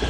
Yeah.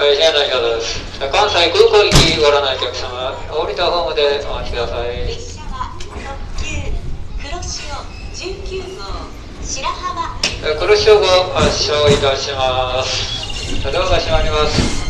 はい、支援の仕方です。関西空港行きご覧のお客様、降りたホームでお待ちください。列車は特急黒潮19号白浜え黒潮号発車をいたします。ドアが閉まります。